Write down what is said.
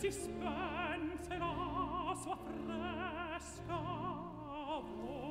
si spenserà sua fresca voce.